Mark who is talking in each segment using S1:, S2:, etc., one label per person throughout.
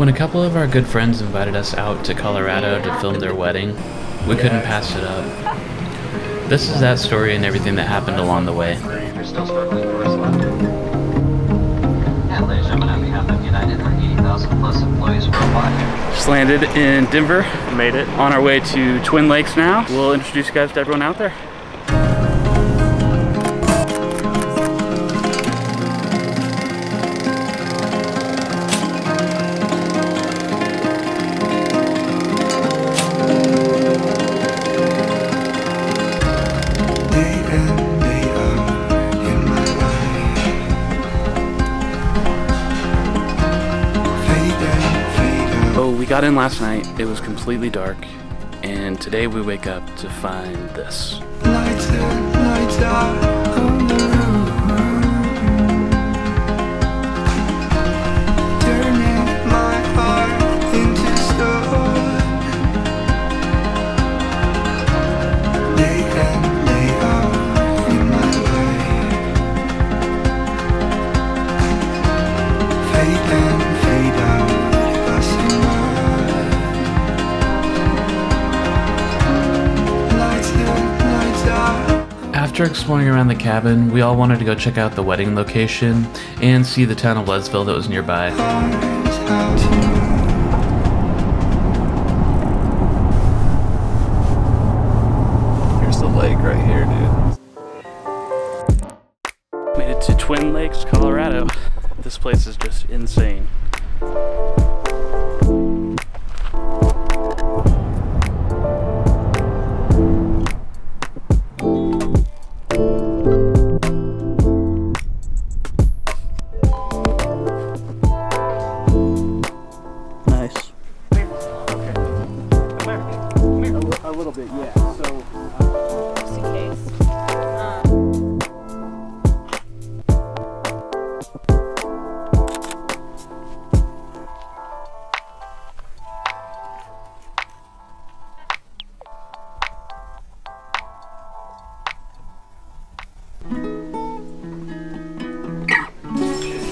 S1: When a couple of our good friends invited us out to Colorado to film their wedding, we couldn't pass it up. This is that story and everything that happened along the way.
S2: There's still struggling tours left. And ladies and gentlemen, on behalf of United, our 80,000 plus employees worldwide.
S1: Just landed in Denver, made it. On our way to Twin Lakes now. We'll introduce you guys to everyone out there. Got in last night. It was completely dark. And today we wake up to find this. After exploring around the cabin, we all wanted to go check out the wedding location and see the town of Leadville that was nearby.
S3: Hearts out to
S4: Here's the lake right here, dude.
S1: Made it to Twin Lakes, Colorado. This place is just insane.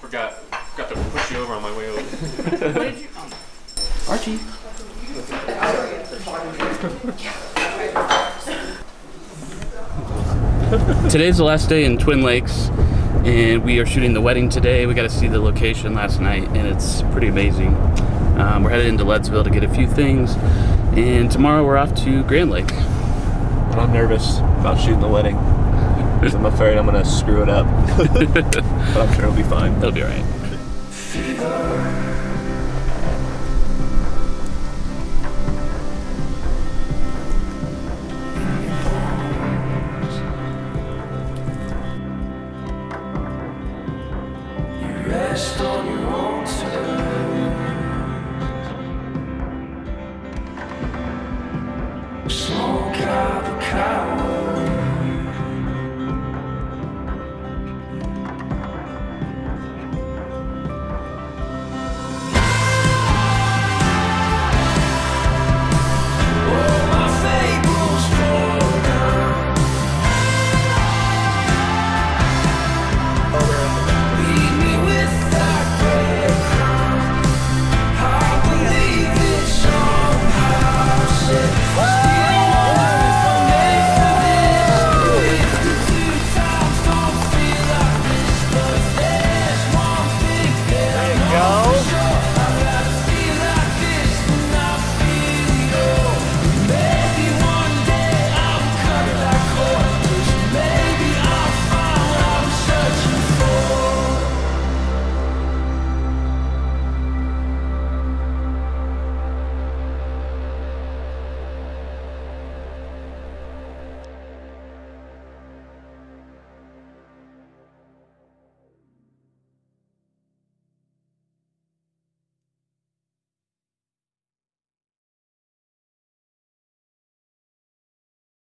S5: Forgot, forgot to push you over on my way over.
S1: Archie. Today's the last day in Twin Lakes, and we are shooting the wedding today. We got to see the location last night, and it's pretty amazing. Um, we're headed into Leadville to get a few things, and tomorrow we're off to Grand Lake.
S4: I'm nervous about shooting the wedding. I'm afraid I'm gonna screw it up. but I'm sure it'll be fine.
S1: It'll be alright. Rest